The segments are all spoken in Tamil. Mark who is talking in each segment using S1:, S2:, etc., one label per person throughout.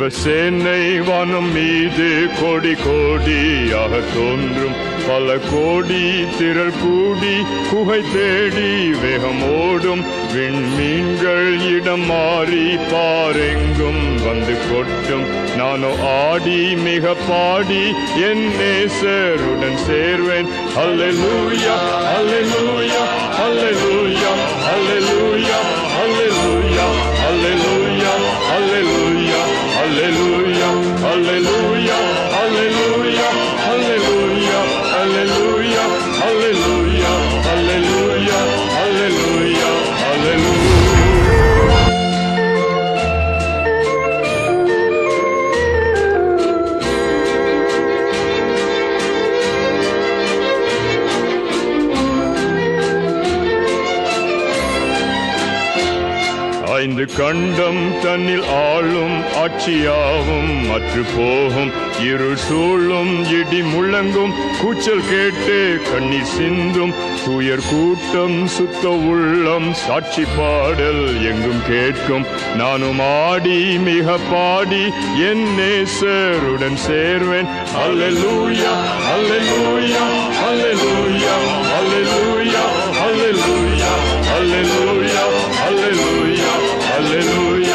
S1: தேவசேனை வனம் மீது கொடி கோடியாக தோன்றும். பல கோடி திரள் கூடி குகை தேடி வேகமோடும். விண்மீன்கள் இடம் மாறி பாரெங்கும் வந்து கொட்டும். நானோ ஆடி மிக பாடி என் நேசருடன் சேர்வேன். அல்லேலூயா அல்லேலூயா ஐந்து கண்டம் தன்னில் ஆளும் ஆட்சியாவும் மற்ற போகும் இரு சூழும் இடி முழங்கும் கூச்சல் கேட்டு கண்ணீர் சிந்தும் துயர் கூட்டம் சுத்த உள்ளம் சாட்சி பாடல் எங்கும் கேட்கும். நானும் ஆடி மிக பாடி என் நேசருடன் சேர்வேன். அல்லூயா அல்லூயா அல்லூயா அல்லூயா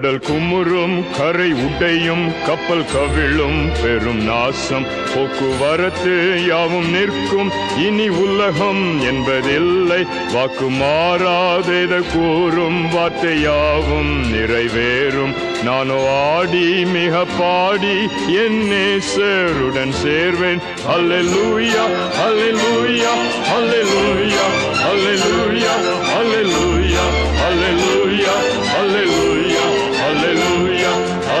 S1: கடல் குமுறும் கரை உடையும் கப்பல் கவிழும் பெரும் நாசம். போக்குவரத்து யாவும் நிற்கும் இனி உலகம் என்பதில்லை. வாக்கு மாறாத கூறும் வார்த்தையாவும் நிறைவேறும். நானோ ஆடி மிக பாடி என் நேசருடன் சேர்வேன். அல் லூயா அல்ல லூவியா அல்லது